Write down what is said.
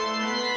Música